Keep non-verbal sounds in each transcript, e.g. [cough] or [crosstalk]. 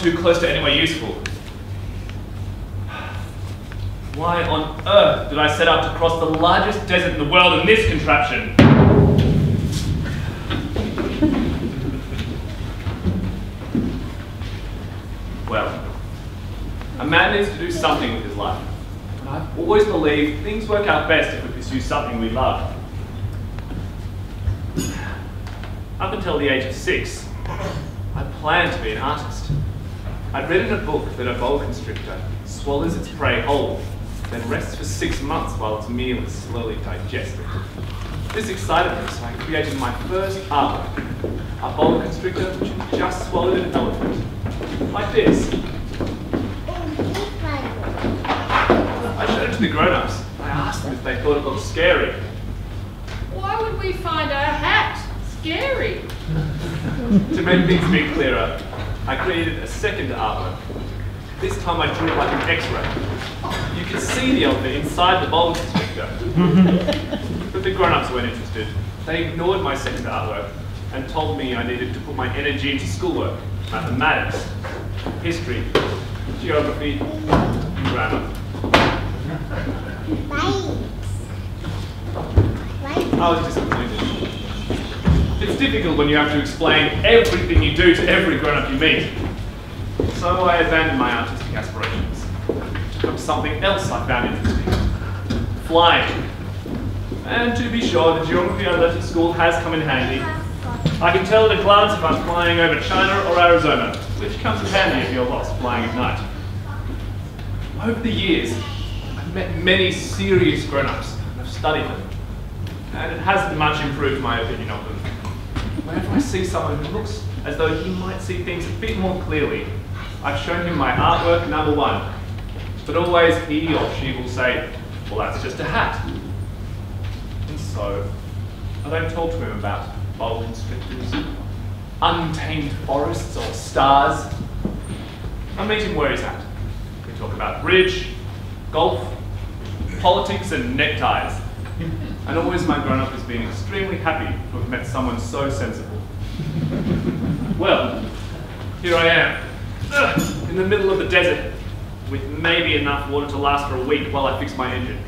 too close to anywhere useful. Why on earth did I set out to cross the largest desert in the world in this contraption? Well, a man needs to do something with his life. And I've always believed things work out best if we pursue something we love. Up until the age of six, I planned to be an artist. Read in a book that a boa constrictor swallows its prey whole, then rests for six months while its meal is slowly digested. This excited me, so I created my first artwork, a boa constrictor which had just swallowed an elephant. Like this. I showed it to the grown-ups. I asked them if they thought it looked scary. Why would we find our hat scary? [laughs] to make things a bit clearer, I created a second artwork. This time I drew it like an X-ray. You can see the elephant inside the boa constrictor. [laughs] but the grown-ups weren't interested. They ignored my second artwork and told me I needed to put my energy into schoolwork, mathematics, history, geography, and grammar. I was disappointed. It's difficult when you have to explain everything you do to every grown-up you meet. So I abandoned my artistic aspirations. Took up something else I found interesting. Flying. And to be sure, the geography I learnt at school has come in handy. I can tell at a glance if I'm flying over China or Arizona, which comes in handy if you're lost flying at night. Over the years, I've met many serious grown-ups and I've studied them. And it hasn't much improved my opinion of them. Whenever I see someone who looks as though he might see things a bit more clearly, I've shown him my artwork number one. But always he or she will say, well that's just a hat. And so, I don't talk to him about boa constrictors, untamed forests or stars. I meet him where he's at. We talk about bridge, golf, politics and neckties. And always my grown-up has been extremely happy to have met someone so sensible. well, here I am, in the middle of the desert, with maybe enough water to last for a week while I fix my engine.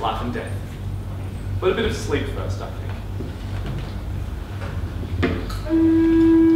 Life and death. But a bit of sleep first, I think.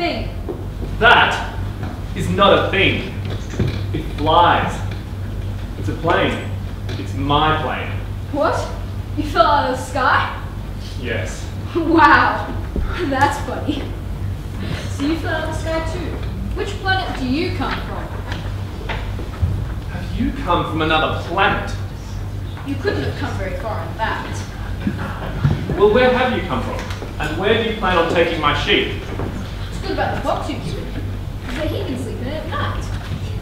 Thing? That is not a thing. It flies. It's a plane. It's my plane. What? You fell out of the sky? Yes. [laughs] Wow, [laughs] that's funny. So you fell out of the sky too. Which planet do you come from? Have you come from another planet? You couldn't have come very far in that. Well, where have you come from? And where do you plan on taking my sheep? Good about the box you've given him is that he can sleep in it at night.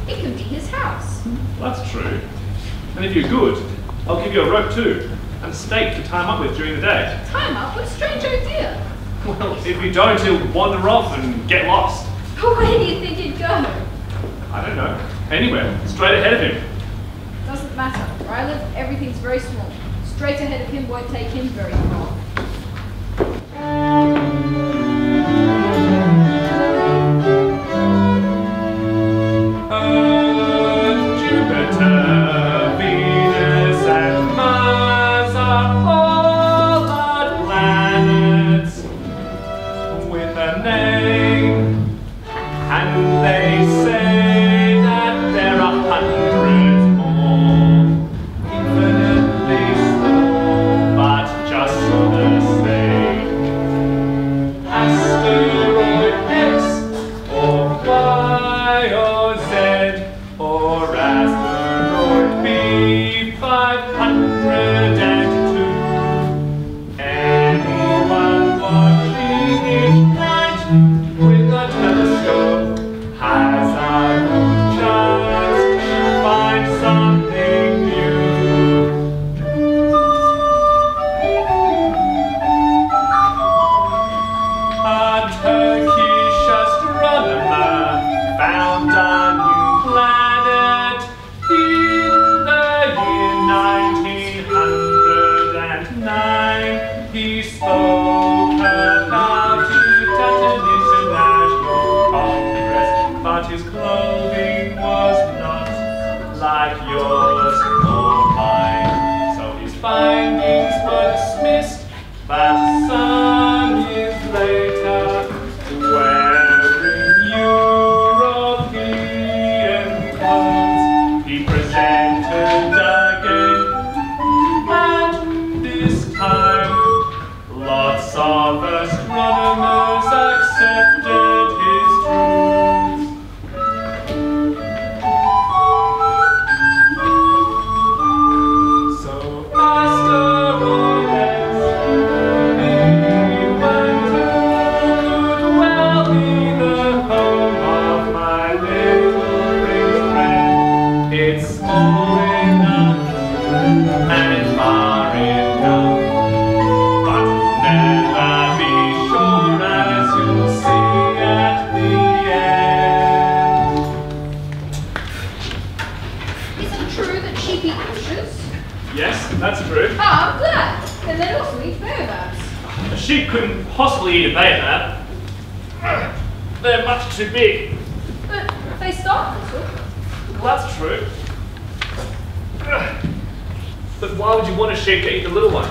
It can be his house. That's true. And if you're good, I'll give you a rope too, and a stake to tie him up with during the day. Tie him up, what a strange idea. Well, if you don't, he'll wander off and get lost. Where do you think he'd go? I don't know. Anywhere. Straight ahead of him. Doesn't matter. Where I live, everything's very small. Straight ahead of him won't take him very far. Earth, possibly eat a baobab. They're much too big. But they thistle. Well, that's true. But why would you want a sheep to eat the little ones?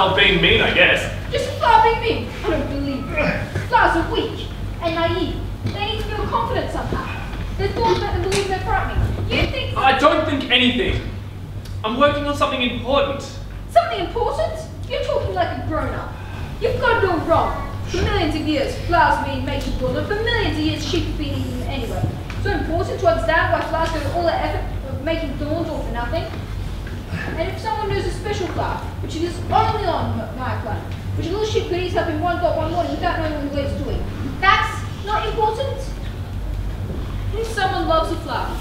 The being mean, I guess. Just being mean? I don't believe it. Flowers are weak and naive. They need to feel confident somehow. Thorns make them believe they're frightening. You think I don't think anything. I'm working on something important. something important? You're talking like a grown-up. You've got it all wrong. For millions of years, flowers have been to grow, and for millions of years, sheep have been eaten anyway. So important to understand why flowers go all that effort of making thorns all for nothing. And if someone knows a special flower, which is only on my planet, which a little sheep could eat up in one dot one morning without knowing what it's doing, that's not important. If someone loves a flower,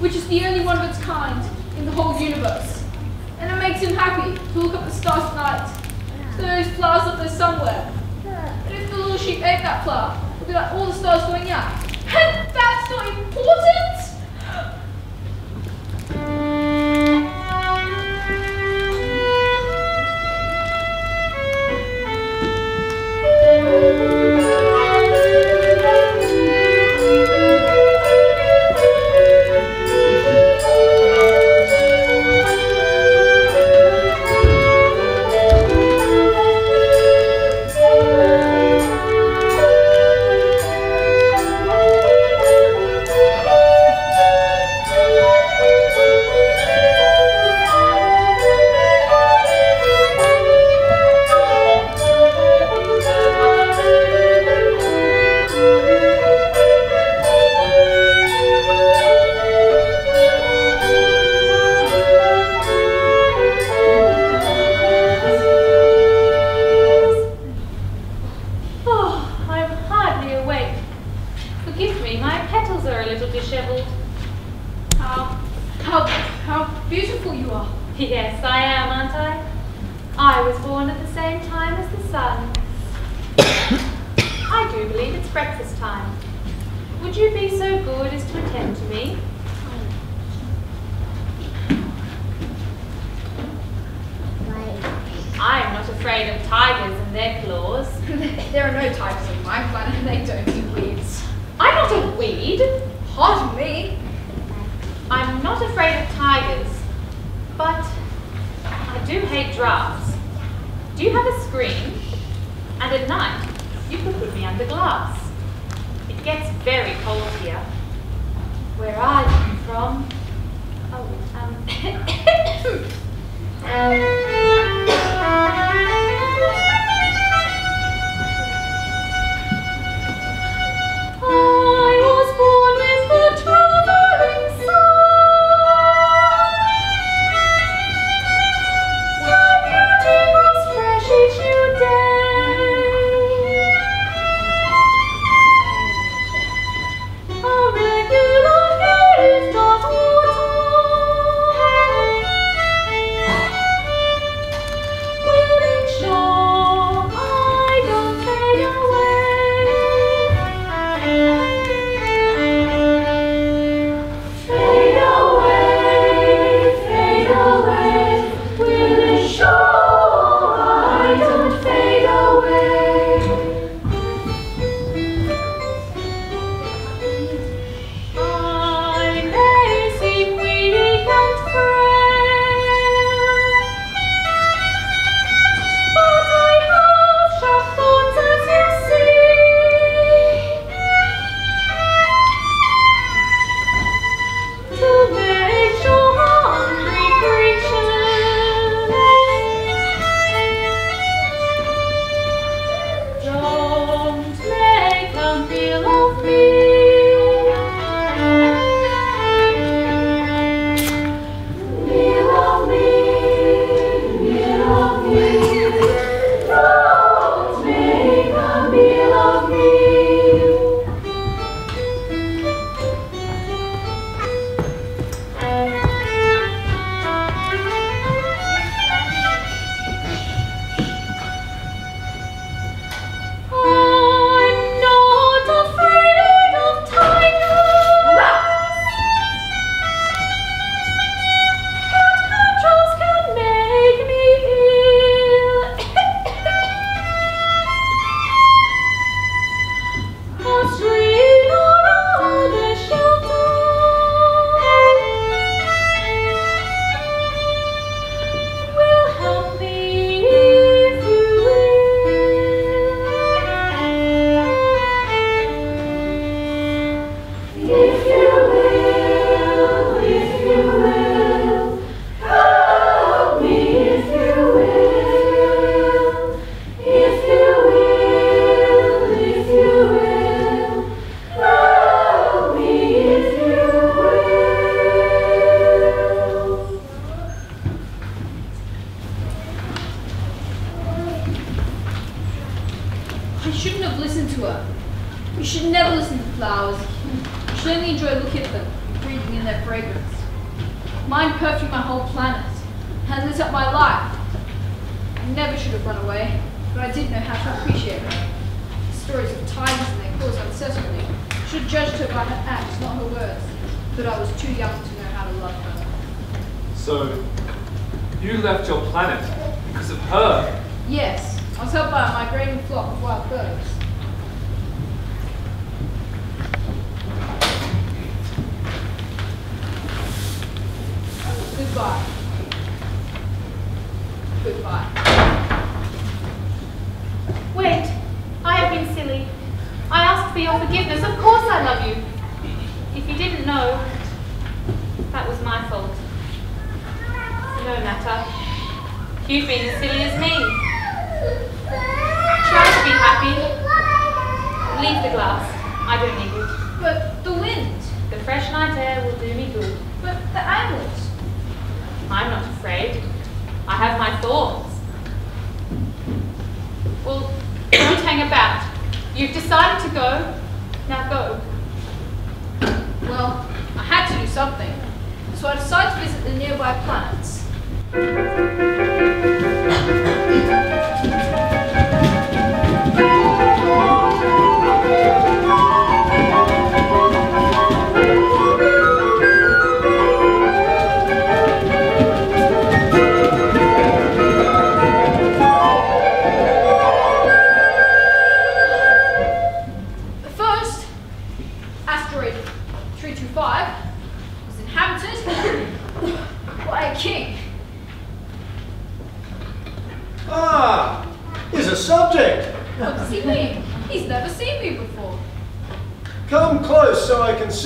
which is the only one of its kind in the whole universe, and it makes him happy to look up the stars at night, so those flowers up there somewhere. But if the little sheep ate that flower, it would be like all the stars going out. And that's not important! Tigers and their claws. [laughs] there are no tigers on my planet and they don't eat weeds. I'm not a weed. Pardon me. I'm not afraid of tigers, but I do hate drafts. Do you have a screen? And at night, you could put me under glass. It gets very cold here. Where are you from? Oh, um. [coughs] Leave the glass. I don't need it. But the wind. The fresh night air will do me good. But the amulet. I'm not afraid. I have my thorns. Well, [coughs] don't hang about. You've decided to go. Now go. Well, I had to do something. So I decided to visit the nearby planets. [coughs]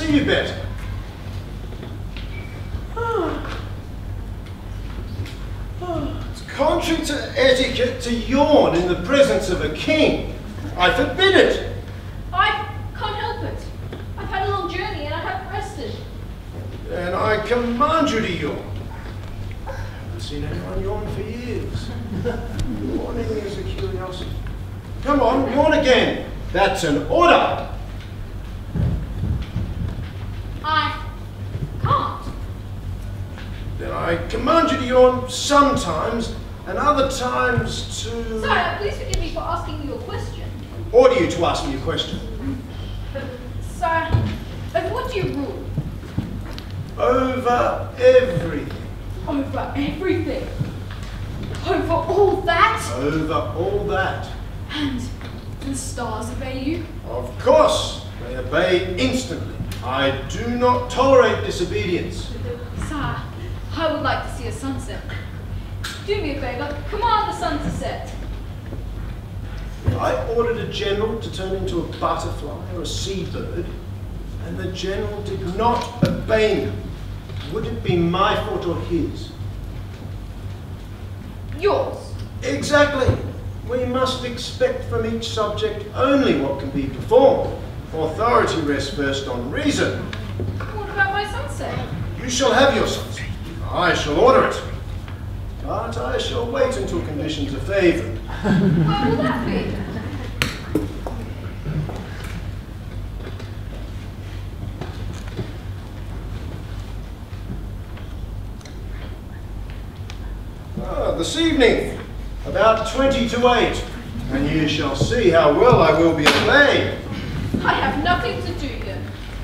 so I see you better. It's contrary to etiquette to yawn in the presence of a king. I forbid it. I can't help it. I've had a long journey and I haven't rested. And I command you to yawn. I haven't seen anyone yawn for years. Yawning is a curiosity. Come on, yawn again. That's an order. I can't. Then I command you to yawn sometimes, and other times to Sire, please forgive me for asking you a question. order you to ask me a question. Sire, over what do you rule? Over everything. Over everything. Over all that? Over all that. And the stars obey you? Of course, they obey instantly. I do not tolerate disobedience. Sire, I would like to see a sunset. Do me a favor, command the sun to set. I ordered a general to turn into a butterfly or a seabird, and the general did not obey me, would it be my fault or his? Yours. Exactly. We must expect from each subject only what can be performed. Authority rests first on reason. What about my sunset? You shall have your sunset. I shall order it. But I shall wait until conditions are favoured. [laughs] Where will that be? Ah, this evening, about 20 to 8, and you shall see how well I will be obeyed. I have nothing to do here.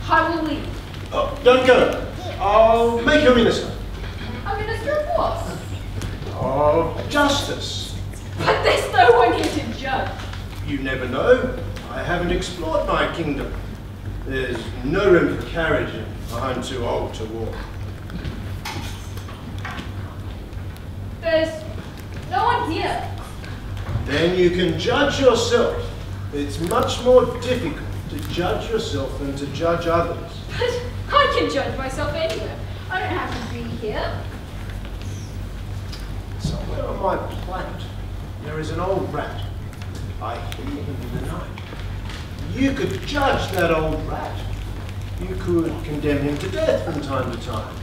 I will leave. Oh, don't go. I'll make you minister of justice. But there's no one here to judge. You never know. I haven't explored my kingdom. There's no room for carriage, and I'm too old to walk. There's no one here. Then you can judge yourself. It's much more difficult to judge yourself than to judge others. But I can judge myself anywhere. I don't have to be here. Somewhere on my planet, there is an old rat. I hear him in the night. You could judge that old rat. You could condemn him to death from time to time.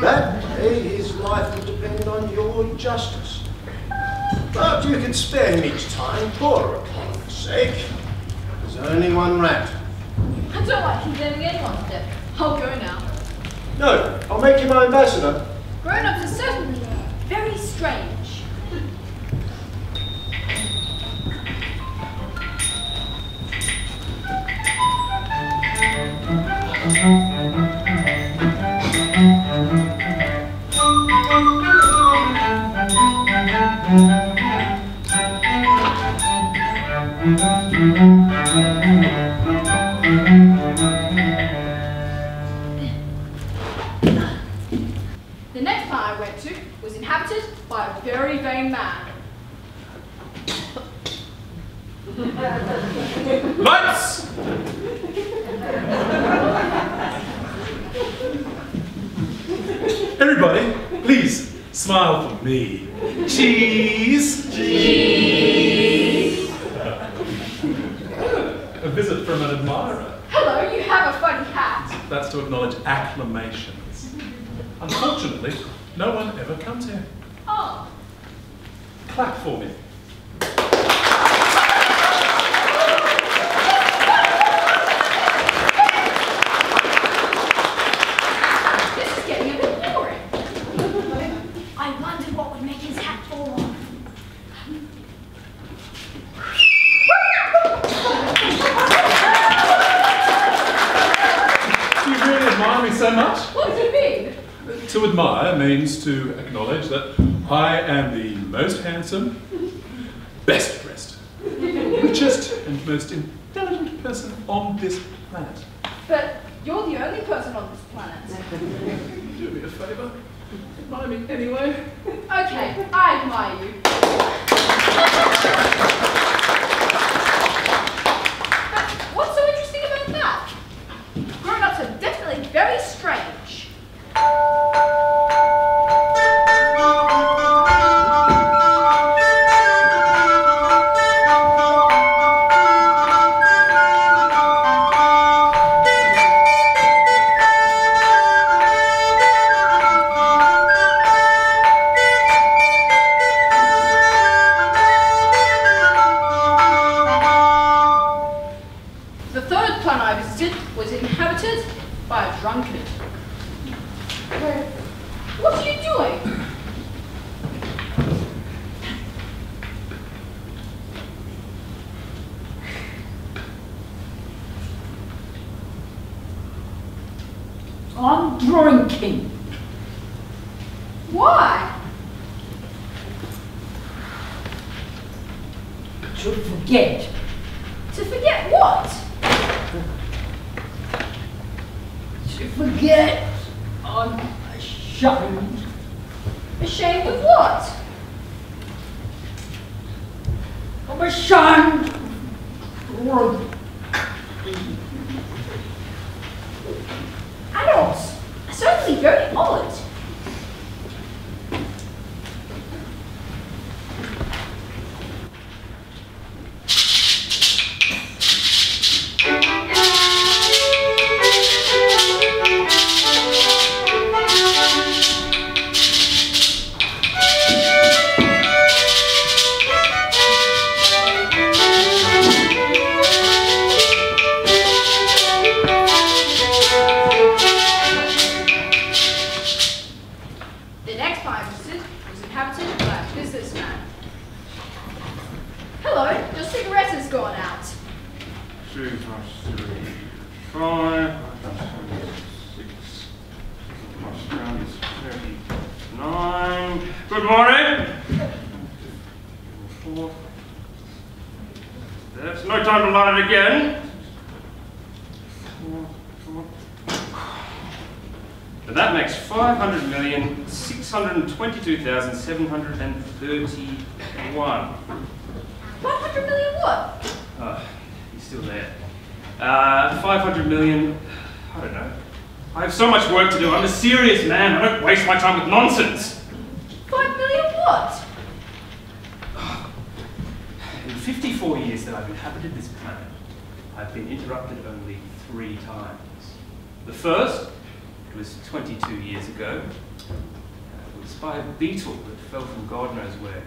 That day his life would depend on your justice. But you could spare him each time, for economy's sake. There's only one rat. I don't like condemning anyone to death. I'll go now. No, I'll make you my ambassador. Grown-ups are certainly very strange. [laughs] ever come to. inhabited by a drunkard. What are you doing? I'm drinking. Why? To forget I'm ashamed. Ashamed of what? I'm ashamed of Two thousand seven hundred and thirty-one. Five hundred million? what? Oh, he's still there. Uh, 500 million, I don't know. I have so much work to do. I'm a serious man. I don't waste my time with nonsense. 5 million what? [sighs] In 54 years that I've inhabited this planet, I've been interrupted only three times. The first, it was 22 years ago, was by a beetle that fell from God knows where.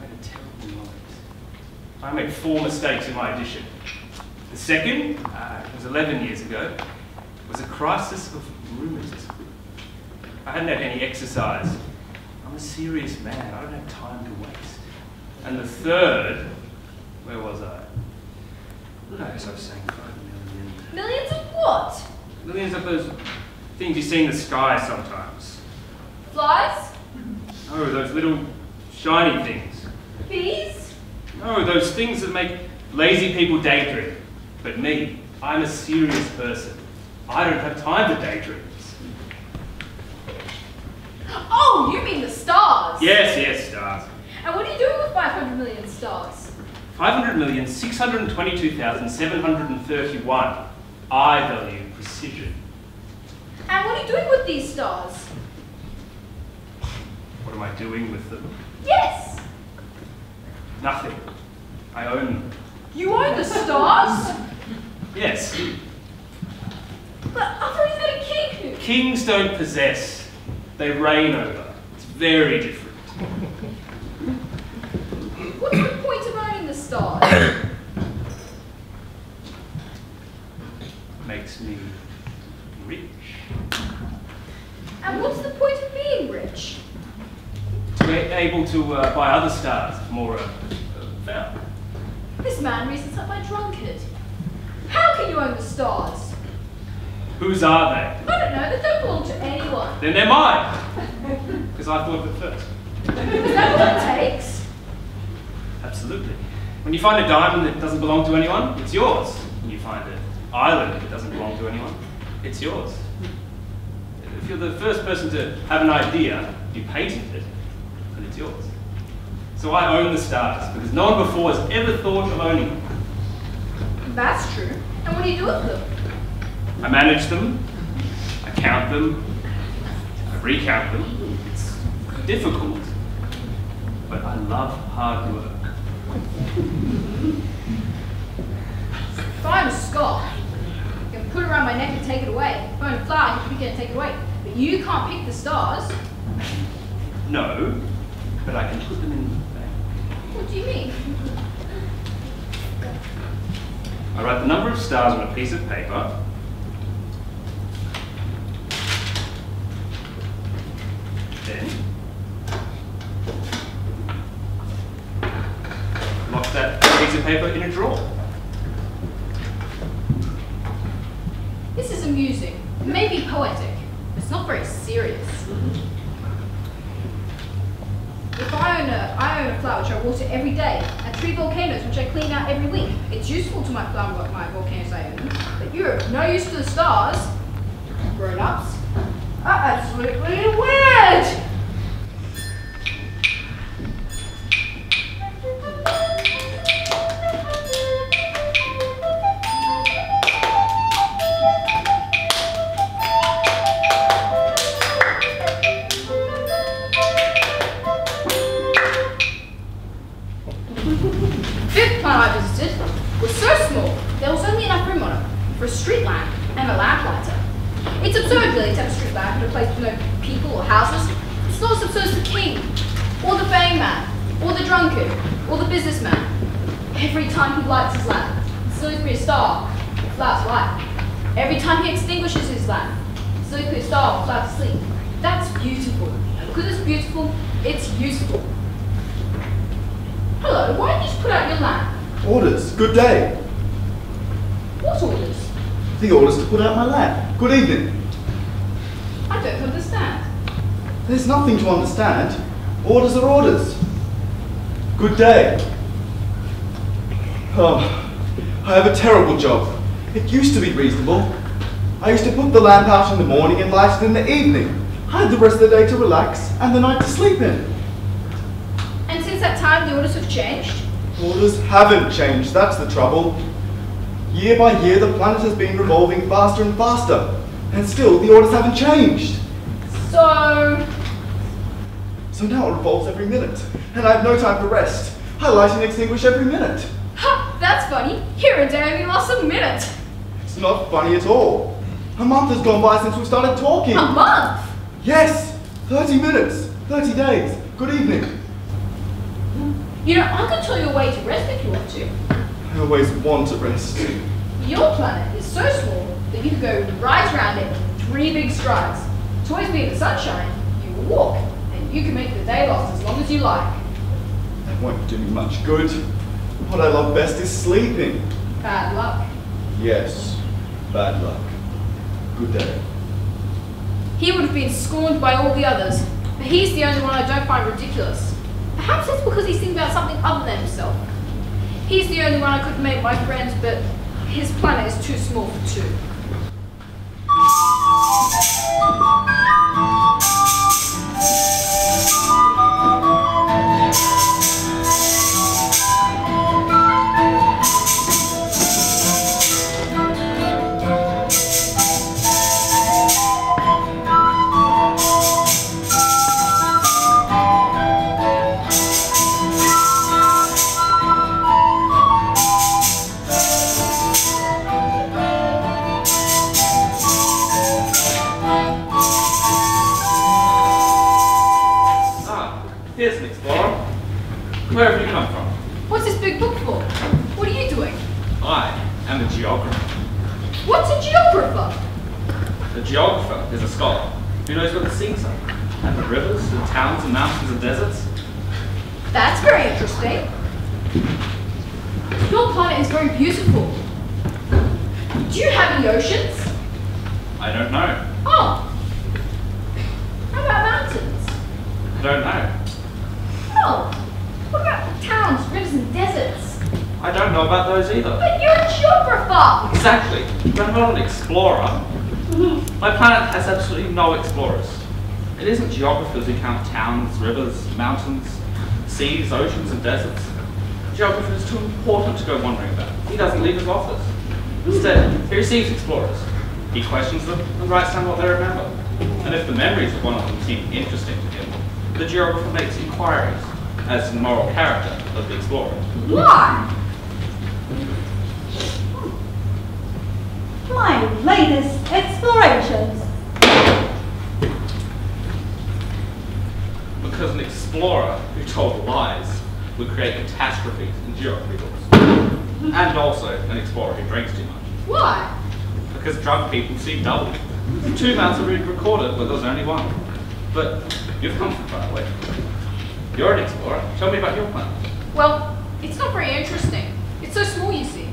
I had a terrible night. I made four mistakes in my edition. The second, uh, it was 11 years ago, was a crisis of rheumatism. I hadn't had any exercise. I'm a serious man. I don't have time to waste. And the third, where was I? No, I was saying five million. Millions of what? Millions of those things you see in the sky sometimes. Flies? Oh, those little shiny things. Bees? No, oh, those things that make lazy people daydream. But me, I'm a serious person. I don't have time for daydreams. Oh, you mean the stars? Yes, yes, stars. And what are you doing with 500 million stars? 500,622,731. I value precision. And what are you doing with these stars? What am I doing with them? Yes! Nothing. I own them. You own the stars? Yes. but I thought you said a king. Kings don't possess, they reign over. It's very different. What's the point of owning the stars? Makes me rich. And what's the point of being rich? Be able to uh, buy other stars more uh, uh. This man reasons up my drunkard. How can you own the stars? Whose are they? I don't know, they don't belong to anyone. Then they're mine. [laughs] Because I thought of it first. Is that what it takes? Absolutely. When you find a diamond that doesn't belong to anyone, it's yours. When you find an island that doesn't belong to anyone, it's yours. If you're the first person to have an idea, you patent it, and it's yours. So I own the stars because no one before has ever thought of owning them. That's true. And what do you do with them? I manage them, I count them, I recount them. It's difficult, but I love hard work. If I'm a Scot, I can put it around my neck and take it away. If I'm a flower, you can pick it and take it away. But you can't pick the stars. No, but I can put them in the bank. What do you mean? I write the number of stars on a piece of paper. Then lock that piece of paper in a drawer. This is amusing. maybe poetic, but it's not very serious. If I own a, I own a flower which I water every day, and three volcanoes which I clean out every week, it's useful to my flower, my volcanoes I own. But you're no use to the stars. Grown-ups are absolutely weird. The drunkard, or the businessman. Every time he lights his lamp, be a star, flowers light. Every time he extinguishes his lamp, be a star, flowers sleep. That's beautiful. Because it's beautiful, it's useful. Hello, why don't you just put out your lamp? Orders. Good day. What orders? The orders to put out my lamp. Good evening. I don't understand. There's nothing to understand. Orders are orders. Good day. Oh, I have a terrible job. It used to be reasonable. I used to put the lamp out in the morning and light it in the evening. I had the rest of the day to relax and the night to sleep in. And since that time, the orders have changed? Orders haven't changed, that's the trouble. Year by year, the planet has been revolving faster and faster, and still the orders haven't changed. So, So now it revolves every minute, and I have no time for rest. I light and extinguish every minute. ha, that's funny. Here a day we lasts a minute. It's not funny at all. A month has gone by since we started talking. A month? Yes, 30 minutes, 30 days. Good evening. You know, I could tell you a way to rest if you want to. I always want to rest. Your planet is so small that you could go right around it in three big strides. To always be in the sunshine, you will walk, you can make the day last as long as you like. That won't do me much good. What I love best is sleeping. Bad luck. Yes, bad luck. Good day. He would have been scorned by all the others, but he's the only one I don't find ridiculous. Perhaps it's because he's thinking about something other than himself. He's the only one I could make my friend, but his planet is too small for two. Ah, big book for? What are you doing? I am a geographer. What's a geographer? A geographer is a scholar who knows what the seas are, and the rivers, and towns, and mountains, and deserts. That's very interesting. Your planet is very beautiful. Do you have any oceans? I don't know. Oh. How about mountains? I don't know. Oh. What about towns, rivers, and deserts? I don't know about those either. But you're a geographer! Exactly. But I'm not an explorer. Mm-hmm. My planet has absolutely no explorers. It isn't geographers who count towns, rivers, mountains, seas, oceans, and deserts. A geographer is too important to go wandering about. He doesn't leave his office. Instead, he receives explorers. He questions them and writes down what they remember. And if the memories of one of them seem interesting to him, the geographer makes inquiries as to the moral character of the explorer. Why? My latest explorations. Because an explorer who told lies would create catastrophes in geography books. And also an explorer who drinks too much. Why? Because drunk people see double. Two mouths are recorded, but there's only one. But you've come from far away. You're an explorer. Tell me about your planet. Well, it's not very interesting. It's so small, you see.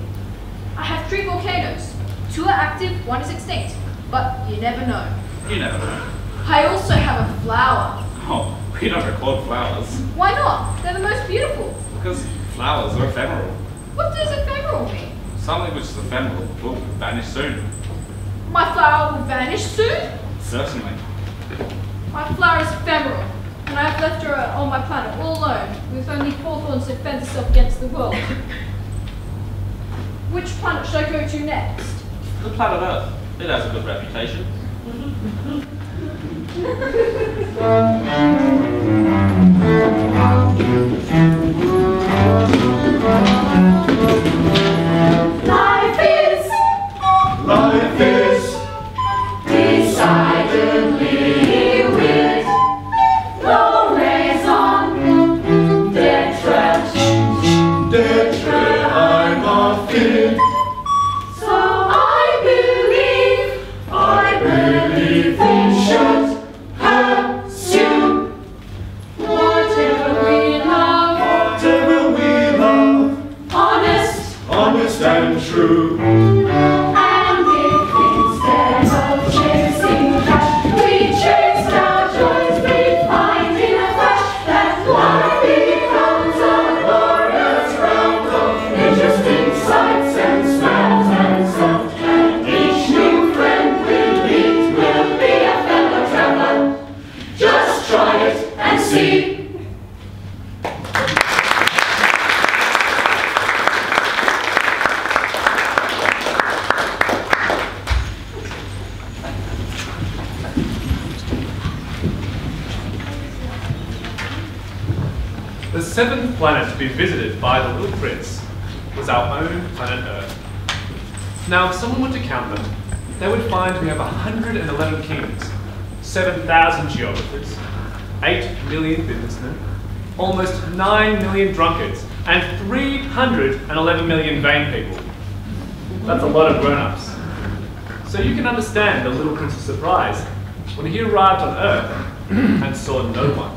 I have three volcanoes. Two are active, one is extinct. But you never know. You never know. I also have a flower. Oh, [laughs] we don't record flowers. Why not? They're the most beautiful. Because flowers are ephemeral. What does ephemeral mean? Something which is ephemeral will vanish soon. My flower will vanish soon? Certainly. My flower is ephemeral, and I have left her uh, on my planet all alone, with only four thorns to defend herself against the world. [laughs] Which planet should I go to next? The planet Earth. It has a good reputation. [laughs] [laughs] 9 million drunkards and 311 million vain people. That's a lot of grown-ups. So you can understand the little prince's surprise when he arrived on Earth and saw no one.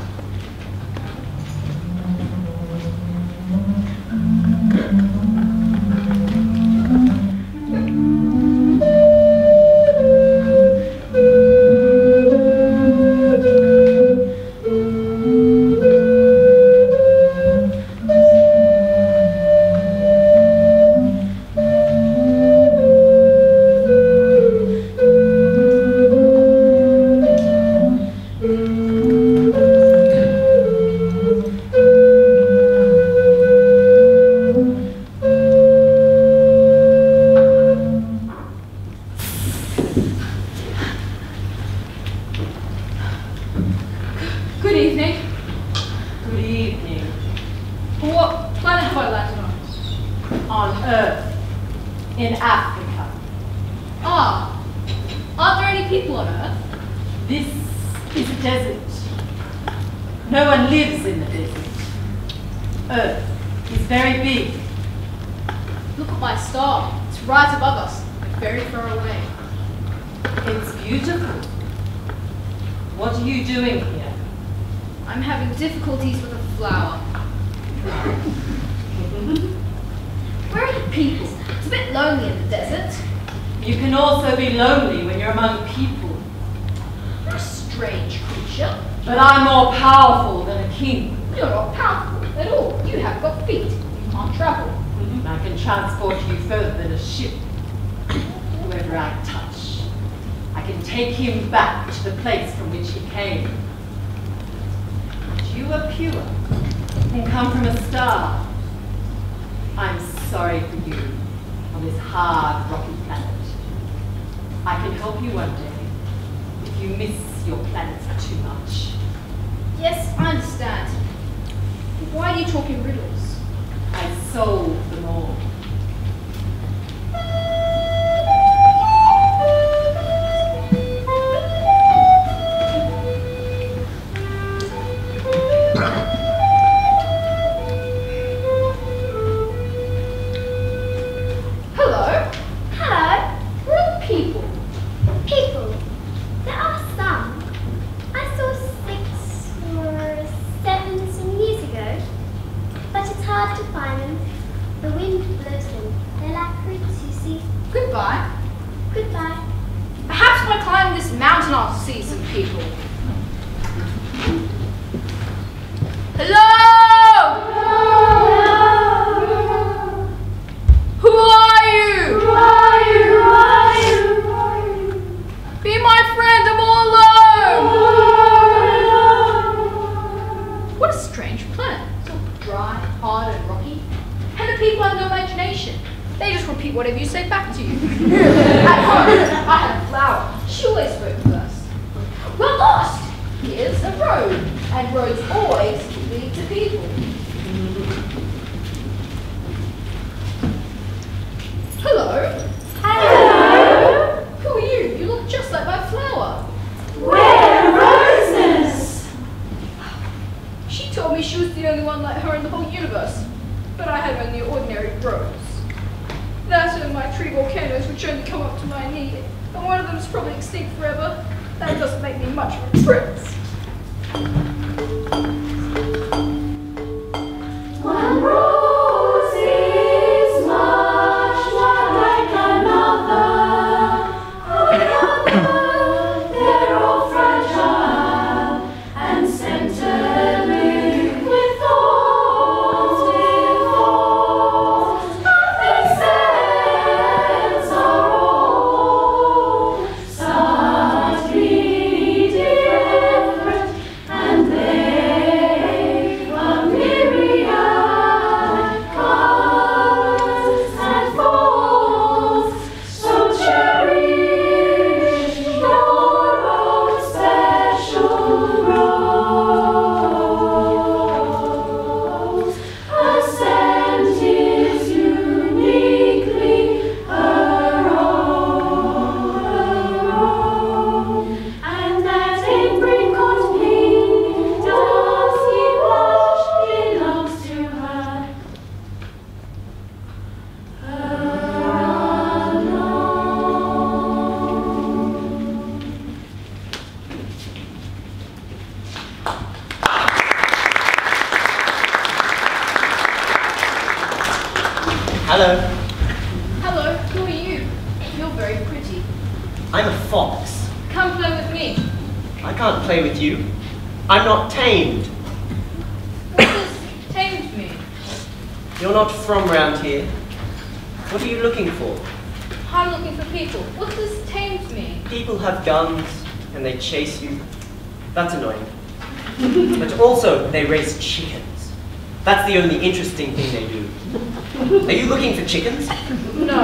The only interesting thing they do. Are you looking for chickens? No,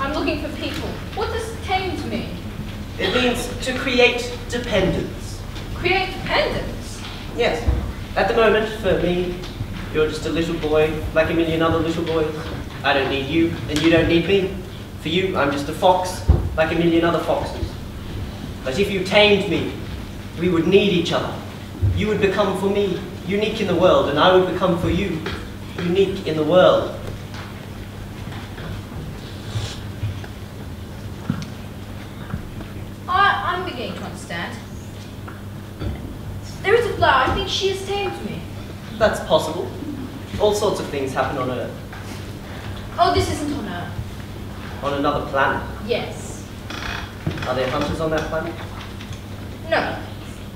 I'm looking for people. What does tamed mean? It means to create dependence. Create dependence. Yes. At the moment, for me, you're just a little boy, like a million other little boys. I don't need you, and you don't need me. For you, I'm just a fox, like a million other foxes. But if you tamed me, we would need each other. You would become for me unique in the world, and I would become for you unique in the world. I, I'm beginning to understand. There is a flower. I think she has tamed me. That's possible. All sorts of things happen on Earth, Oh, this isn't on Earth. on another planet. Yes. Are there hunters on that planet? No.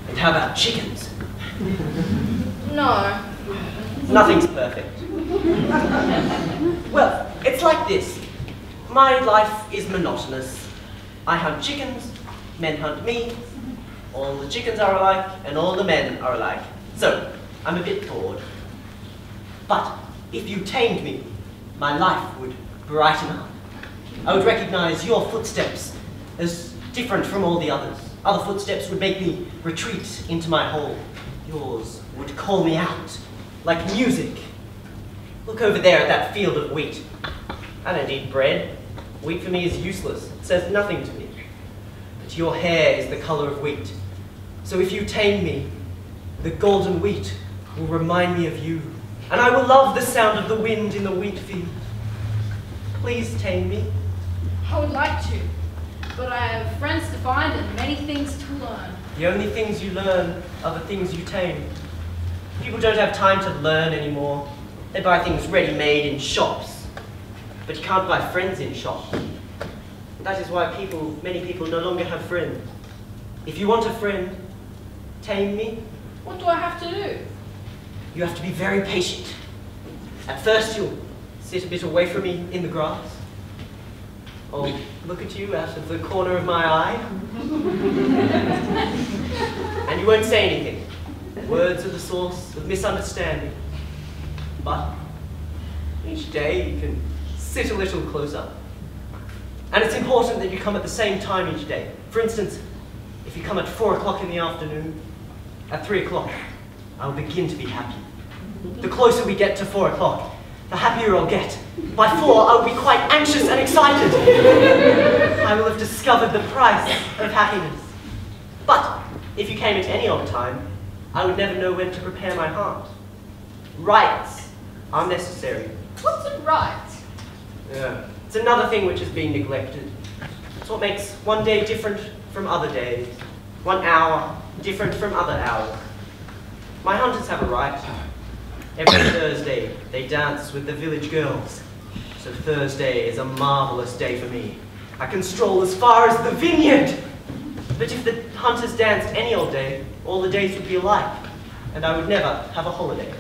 And how about chickens? [laughs] No. Nothing's perfect. well, it's like this. My life is monotonous. I hunt chickens, men hunt me, all the chickens are alike, and all the men are alike. So, I'm a bit bored. But if you tamed me, my life would brighten up. I would recognize your footsteps as different from all the others. Other footsteps would make me retreat into my hole. Yours would call me out, like music. Look over there at that field of wheat. I don't eat bread. Wheat for me is useless. It says nothing to me. But your hair is the color of wheat. So if you tame me, the golden wheat will remind me of you. And I will love the sound of the wind in the wheat field. Please tame me. I would like to, but I have friends to find and many things to learn. The only things you learn are the things you tame. People don't have time to learn anymore. They buy things ready-made in shops. But you can't buy friends in shops. That is why people, many people no longer have friends. If you want a friend, tame me. What do I have to do? You have to be very patient. At first you'll sit a bit away from me in the grass. I'll look at you out of the corner of my eye. [laughs] and you won't say anything. Words are the source of misunderstanding. But each day you can sit a little closer. And it's important that you come at the same time each day. For instance, if you come at four o'clock in the afternoon, at three o'clock, I'll begin to be happy. The closer we get to four o'clock, the happier I'll get. By four, I'll be quite anxious and excited. I will have discovered the price of happiness. But if you came at any old time, I would never know when to prepare my heart. Rites are necessary. What's a rite? Yeah. It's another thing which is being neglected. It's what makes one day different from other days, one hour different from other hours. My hunters have a rite. Every Thursday, they dance with the village girls. So Thursday is a marvelous day for me. I can stroll as far as the vineyard. But if the hunters danced any old day, all the days would be alike, and I would never have a holiday.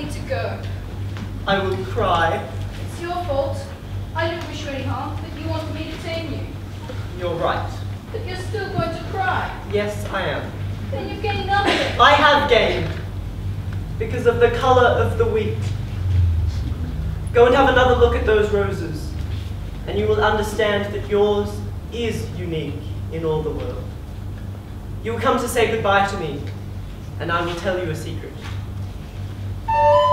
To go. I will cry. It's your fault. I didn't wish you any harm, but you wanted me to tame you. You're right. But you're still going to cry. Yes, I am. Then you've gained nothing. I have gained because of the color of the wheat. Go and have another look at those roses, and you will understand that yours is unique in all the world. You will come to say goodbye to me, and I will tell you a secret. Woo!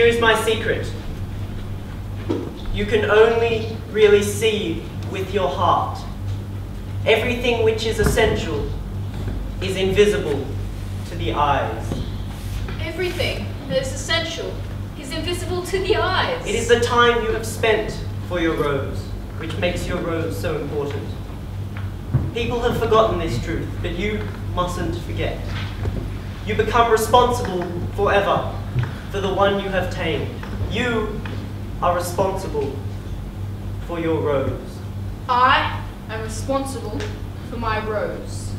Here is my secret. You can only really see with your heart. Everything which is essential is invisible to the eyes. Everything that is essential is invisible to the eyes. It is the time you have spent for your rose which makes your rose so important. People have forgotten this truth, but you mustn't forget. You become responsible forever for the one you have tamed. You are responsible for your rose. I am responsible for my rose.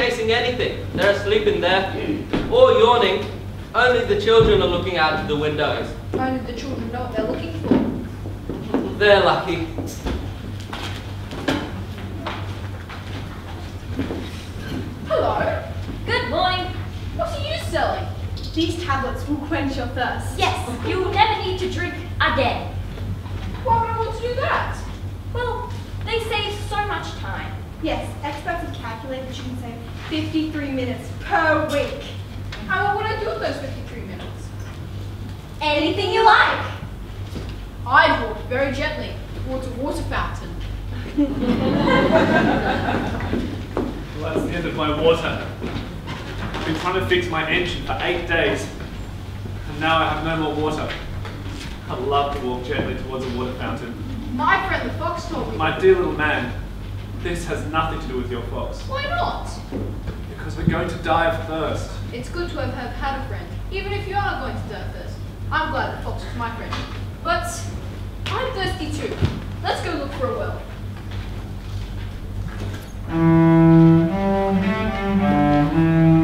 Chasing anything. They're asleep in there. Or yawning. Only the children are looking out of the windows. Only the children know what they're looking for. They're lucky. Hello. Good morning. What are you selling? These tablets will quench your thirst. Yes, you will never need to drink again. Why would I want to do that? Well, they save so much time. Yes, experts have calculated that you can save 53 minutes per week. What would I do with those 53 minutes? Anything you like. I'd walk very gently towards a water fountain. Well, that's the end of my water. I've been trying to fix my engine for eight days, and now I have no more water. I love to walk gently towards a water fountain. My friend the fox told me. My dear little man, this has nothing to do with your fox. Why not? Because we're going to die of thirst. It's good to have, have had a friend, even if you are going to die first. I'm glad the Fox was my friend. But I'm thirsty too. Let's go look for a well. The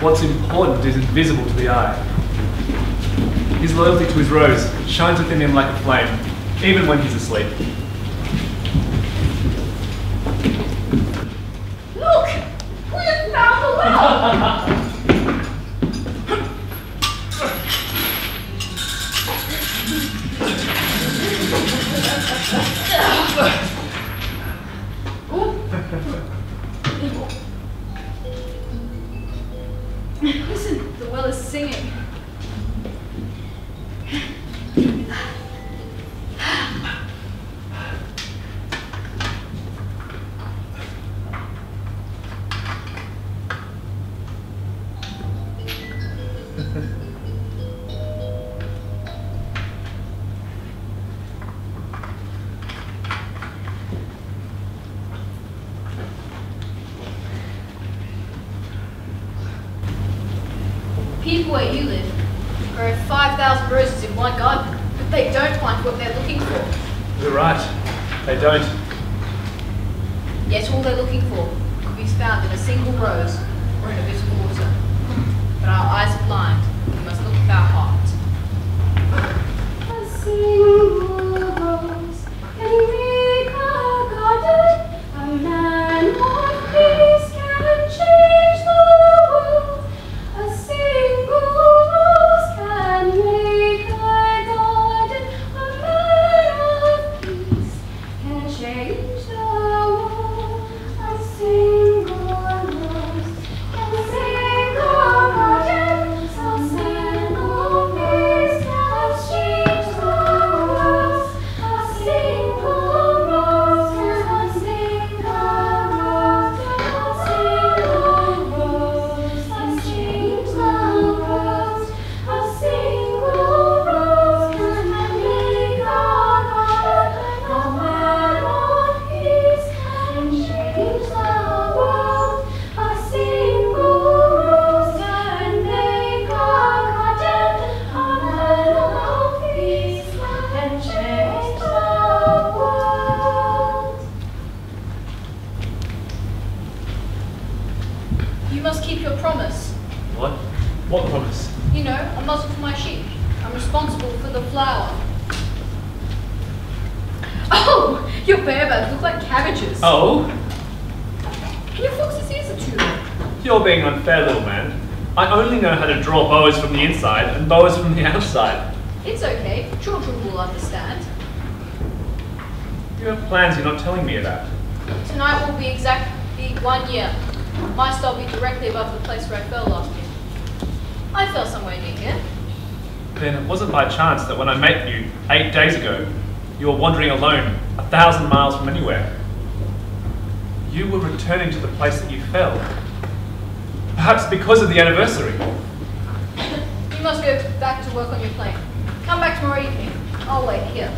What's important is invisible to the eye. His loyalty to his rose shines within him like a flame, even when he's asleep. To from the inside and bows from the [laughs] outside. It's okay. Children will understand. You have plans you're not telling me about. Tonight will be exactly one year. My star will be directly above the place where I fell last year. I fell somewhere near here. Then it wasn't by chance that when I met you eight days ago, you were wandering alone a thousand miles from anywhere. You were returning to the place that you fell. Perhaps because of the anniversary. Back to work on your plane. Come back tomorrow evening. I'll wait here.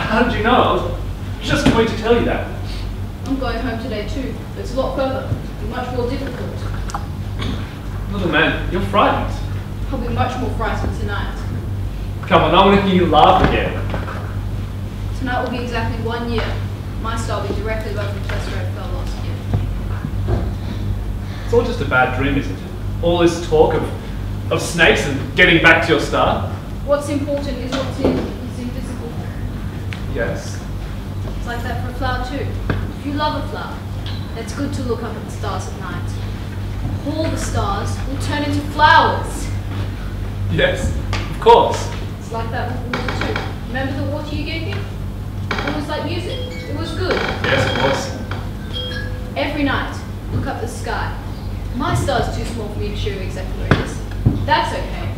How did you know? I was just going to tell you that. I'm going home today too. It's a lot further. It'll much more difficult. Little man, you're frightened. I'll be much more frightened tonight. Come on, I want to hear you laugh again. Tonight will be exactly one year. My star will be directly above the place where I fell last year. It's all just a bad dream, isn't it? All this talk of, of snakes and getting back to your star? What's important is what's in. Yes. It's like that for a flower too. If you love a flower, it's good to look up at the stars at night. All the stars will turn into flowers. Yes, of course. It's like that with water too. Remember the water you gave me? It was like music. It was good. Yes, it was. Every night, look up at the sky. My star's too small for me to show you exactly where it is. That's okay.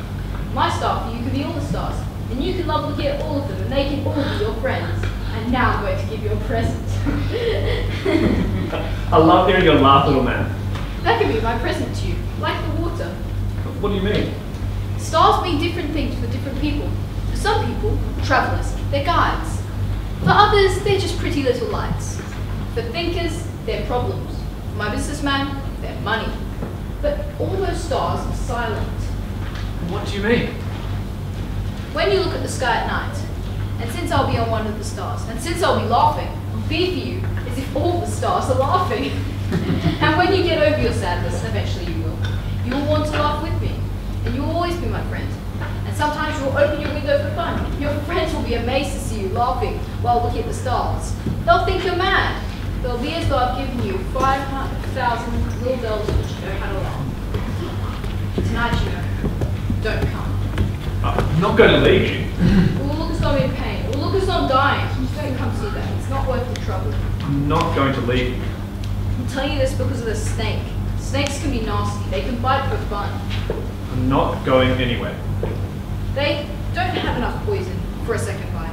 My star for you could be all the stars, and you can love looking at all of them, and they can all be your friends. And now I'm going to give you a present. I love hearing your laugh, little man. that could be my present to you, like the water. What do you mean? Stars mean different things for different people. For some people, travelers, they're guides. For others, they're just pretty little lights. For thinkers, they're problems. For my businessman, they're money. But all those stars are silent. What do you mean? When you look at the sky at night, and since I'll be on one of the stars, and since I'll be laughing, it'll be for you as if all the stars are laughing. [laughs] and when you get over your sadness, eventually you will, you will want to laugh with me, and you will always be my friend. And sometimes you'll open your window for fun. Your friends will be amazed to see you laughing while looking at the stars. They'll think you're mad. They'll be as though I've given you 500,000 little bells which you know how to laugh. Tonight, you know, don't come. I'm not going to leave you. It will look though I'm in pain. It will look as though I'm dying. Don't come see that. It's not worth the trouble. I'm not going to leave you. I'm telling you this because of the snake. Snakes can be nasty. They can bite for fun. I'm not going anywhere. They don't have enough poison for a second bite.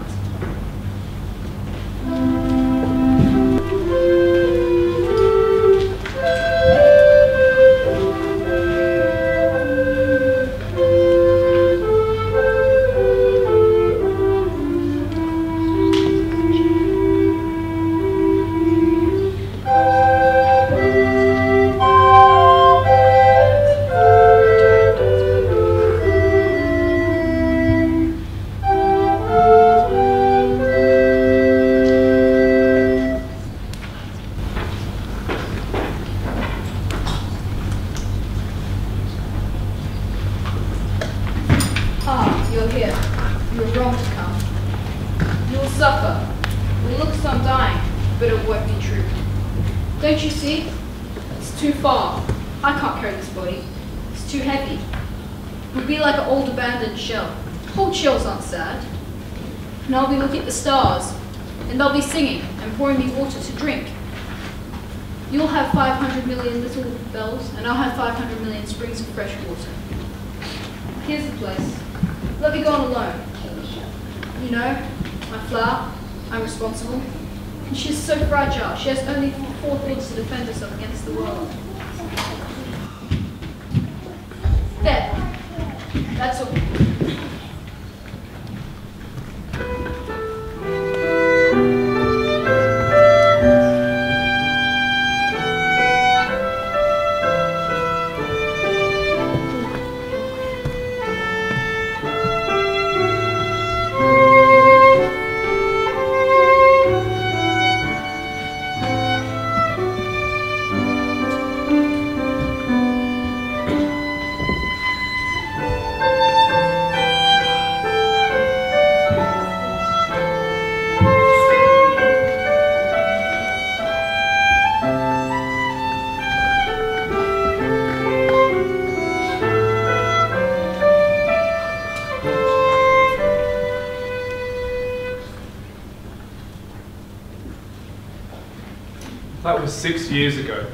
Six years ago.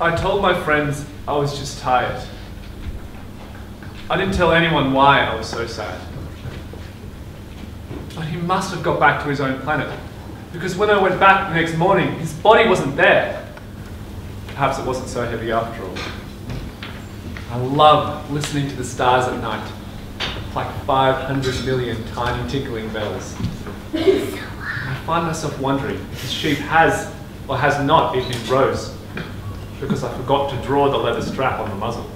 I told my friends I was just tired. I didn't tell anyone why I was so sad. But he must have got back to his own planet, because when I went back the next morning, his body wasn't there. Perhaps it wasn't so heavy after all. I love listening to the stars at night, like 500 million tiny tinkling bells. [laughs] Find myself wondering if the sheep has or has not eaten rose, because I forgot to draw the leather strap on the muzzle.